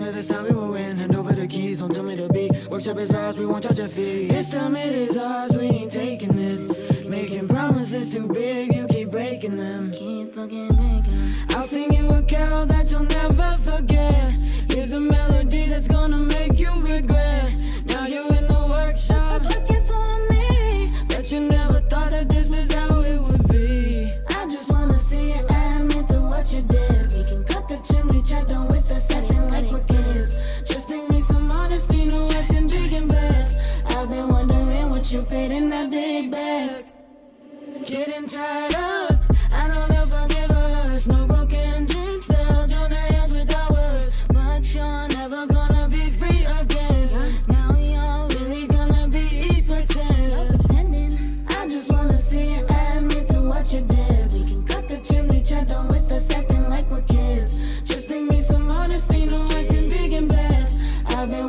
None of this time we will win. Hand over the keys, don't tell me to be. Workshop is ours, we won't charge a fee. This time it is ours, we ain't taking it. Making promises too big, you keep breaking them. Keep fucking breaking them. I'll sing you a carol that. getting tied up. I know they'll forgive us. No broken dreams, they'll join their hands with ours. But you're never gonna be free again. Now you're really gonna be pretending. I just wanna see you admit to what you did. We can cut the chimney, chat down with us, second like we're kids. Just bring me some honesty, no acting big and bad. I've been